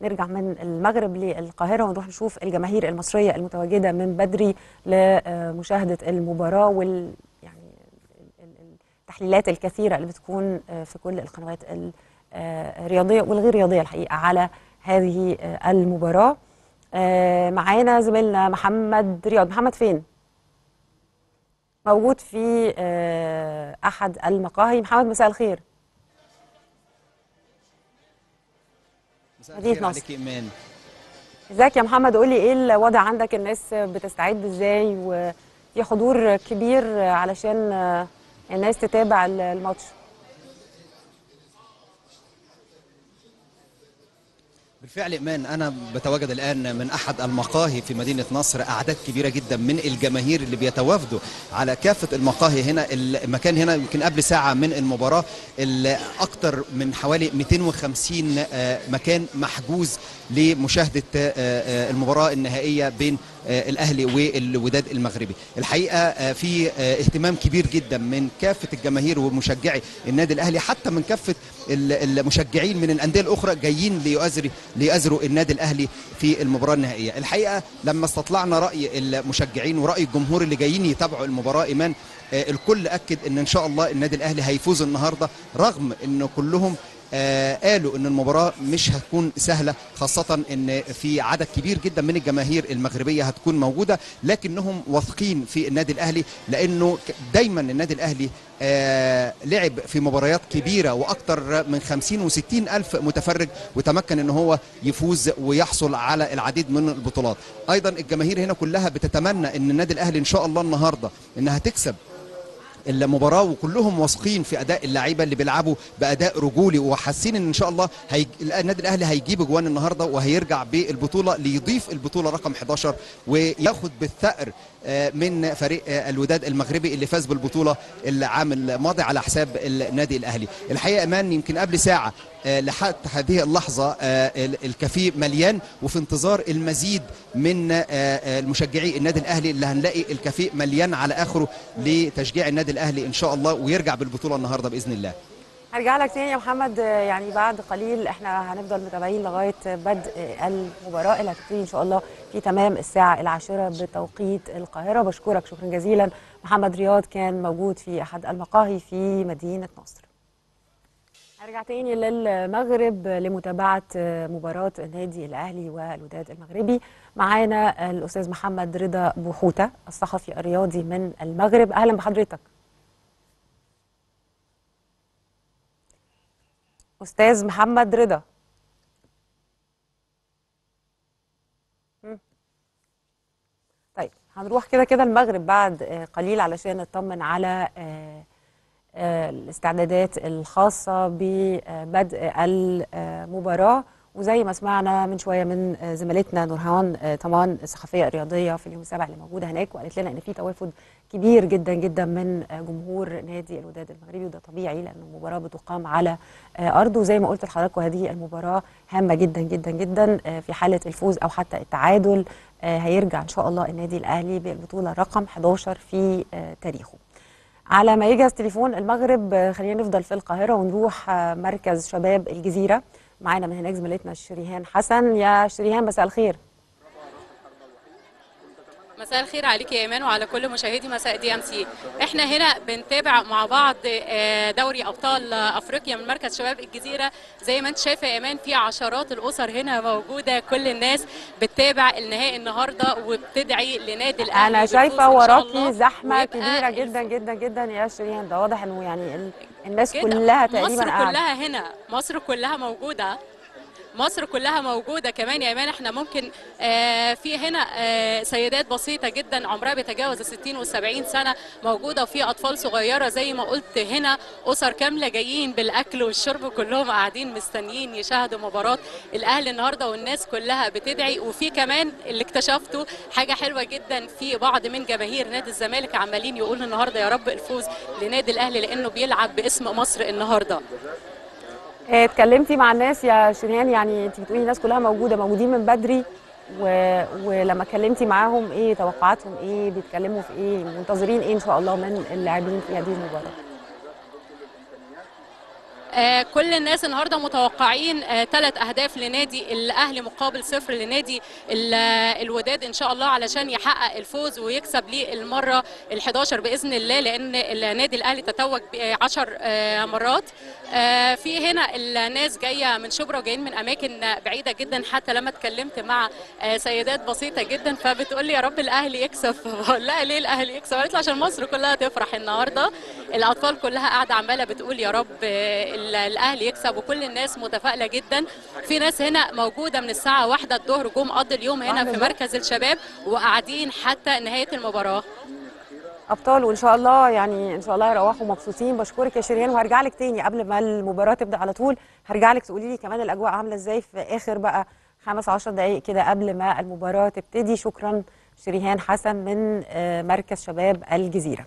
نرجع من المغرب للقاهرة ونروح نشوف الجماهير المصرية المتواجدة من بدري لمشاهدة المباراة وال يعني التحليلات الكثيرة اللي بتكون في كل القنوات الرياضية والغير رياضية الحقيقة على هذه المباراة. معانا زميلنا محمد رياض. محمد فين؟ موجود في أحد المقاهي. محمد مساء الخير. مساء الخير عليك إيمان. ازيك يا محمد؟ قول لي إيه الوضع عندك الناس بتستعد إزاي؟ وفي حضور كبير علشان الناس تتابع الماتش. بالفعل إيمان أنا بتواجد الآن من أحد المقاهي في مدينة نصر أعداد كبيرة جدا من الجماهير اللي بيتوافدوا على كافة المقاهي هنا المكان هنا يمكن قبل ساعة من المباراة أكثر من حوالي 250 مكان محجوز لمشاهدة المباراة النهائية بين الأهلي والوداد المغربي. الحقيقة في اهتمام كبير جدا من كافة الجماهير ومشجعي النادي الأهلي حتى من كافة المشجعين من الأندية الأخرى جايين ليؤازروا ليؤازروا النادي الأهلي في المباراة النهائية. الحقيقة لما استطلعنا رأي المشجعين ورأي الجمهور اللي جايين يتابعوا المباراة إيمان الكل أكد إن إن شاء الله النادي الأهلي هيفوز النهارده رغم إن كلهم آه قالوا إن المباراة مش هتكون سهلة خاصة إن في عدد كبير جدا من الجماهير المغربية هتكون موجودة لكنهم واثقين في النادي الأهلي لأنه دايما النادي الأهلي آه لعب في مباريات كبيرة وأكثر من 50 و60 ألف متفرج وتمكن إن هو يفوز ويحصل على العديد من البطولات. أيضا الجماهير هنا كلها بتتمنى إن النادي الأهلي إن شاء الله النهارده إنها تكسب المباراه وكلهم واثقين في أداء اللعيبة اللي بيلعبوا بأداء رجولي وحاسين إن ان شاء الله هي... النادي الأهلي هيجيب اجوان النهارده وهيرجع بالبطولة ليضيف البطولة رقم 11 وياخد بالثأر من فريق الوداد المغربي اللي فاز بالبطولة العام الماضي على حساب النادي الأهلي. الحقيقة أمان يمكن قبل ساعة لحد هذه اللحظة الكافيه مليان. وفي انتظار المزيد من المشجعي النادي الأهلي اللي هنلاقي الكافيه مليان على آخره لتشجيع النادي الأهلي إن شاء الله ويرجع بالبطولة النهارده بإذن الله. هرجع لك تاني يا محمد. يعني بعد قليل إحنا هنفضل متابعين لغاية بدء المباراة اللي هتبتدي إن شاء الله في تمام الساعة العاشرة بتوقيت القاهرة. بشكرك شكرا جزيلا. محمد رياض كان موجود في أحد المقاهي في مدينة نصر. هرجع تاني للمغرب لمتابعة مباراة النادي الأهلي والوداد المغربي. معانا الأستاذ محمد رضا بوحوتة الصحفي الرياضي من المغرب. أهلا بحضرتك. أستاذ محمد رضا. طيب هنروح كده كده المغرب بعد قليل علشان نطمن على الاستعدادات الخاصة ببدء المباراة. وزي ما سمعنا من شوية من زميلتنا نورهان طمان الصحفيه الرياضية في اليوم السابع اللي موجودة هناك. وقالت لنا إن في توافد كبير جدا جدا من جمهور نادي الوداد المغربي. وده طبيعي لأن المباراة بتقام على ارضه وزي ما قلت لحضراتكم هذه المباراة هامة جدا جدا جدا في حالة الفوز أو حتى التعادل هيرجع إن شاء الله النادي الأهلي بالبطولة رقم 11 في تاريخه. على ما يجهز تليفون المغرب خلينا نفضل في القاهرة ونروح مركز شباب الجزيرة. معانا من هناك زميلتنا شريهان حسن. يا شريهان مساء الخير. مساء الخير عليك يا إيمان وعلى كل مشاهدي مساء دي إم سي. إحنا هنا بنتابع مع بعض دوري أبطال أفريقيا من مركز شباب الجزيرة. زي ما أنت شايفه يا إيمان في عشرات الأسر هنا موجودة. كل الناس بتتابع النهائي النهارده وبتدعي لنادي الأهلي أنا شايفة وراكي زحمة كبيرة جدا جدا جدا يا شريهان. ده واضح إنه يعني الناس كلها تقريبا مصر. كلها هنا مصر كلها موجودة. مصر كلها موجودة كمان. يا إيمان إحنا ممكن آه في هنا آه سيدات بسيطة جدا عمرها بيتجاوز ال 60 وال 70 سنة موجودة وفي أطفال صغيرة زي ما قلت هنا أسر كاملة جايين بالأكل والشرب كلهم قاعدين مستنيين يشاهدوا مباراة الأهلي النهارده والناس كلها بتدعي. وفي كمان اللي اكتشفته حاجة حلوة جدا في بعض من جماهير نادي الزمالك عمالين يقولوا النهارده يا رب الفوز لنادي الأهلي لأنه بيلعب باسم مصر النهارده. اتكلمتي مع الناس يا شريان يعني انت بتقولي الناس كلها موجودة موجودين من بدري و... ولما اتكلمتي معاهم إيه توقعاتهم إيه بيتكلموا في إيه منتظرين إيه إن شاء الله من اللاعبين في هذه المباراة؟ آه، كل الناس النهارده متوقعين ثلاث أهداف لنادي الأهلي مقابل صفر لنادي آه، الوداد إن شاء الله علشان يحقق الفوز ويكسب ليه المرة ال11 بإذن الله لأن النادي الأهلي تتوج 10 مرات. آه، في هنا الناس جاية من شبرا وجايين من أماكن بعيدة جدا حتى لما اتكلمت مع آه، سيدات بسيطة جدا فبتقول لي يا رب الأهلي يكسب. بقول لها ليه الأهلي يكسب؟ قالت عشان مصر كلها تفرح النهارده. الأطفال كلها قاعدة عمالة بتقول يا رب آه، الأهلي يكسب وكل الناس متفائلة جدا. في ناس هنا موجودة من الساعة واحدة الظهر جم قضوا اليوم هنا في؟ مركز الشباب وقاعدين حتى نهاية المباراة. أبطال وإن شاء الله يعني إن شاء الله يروحوا مبسوطين. بشكرك يا شريان وهرجع لك تاني قبل ما المباراة تبدأ على طول. هرجع لك تقولي لي كمان الأجواء عاملة إزاي في آخر بقى خمس عشر دقائق كده قبل ما المباراة تبتدي. شكرا شريهان حسن من آه، مركز شباب الجزيرة.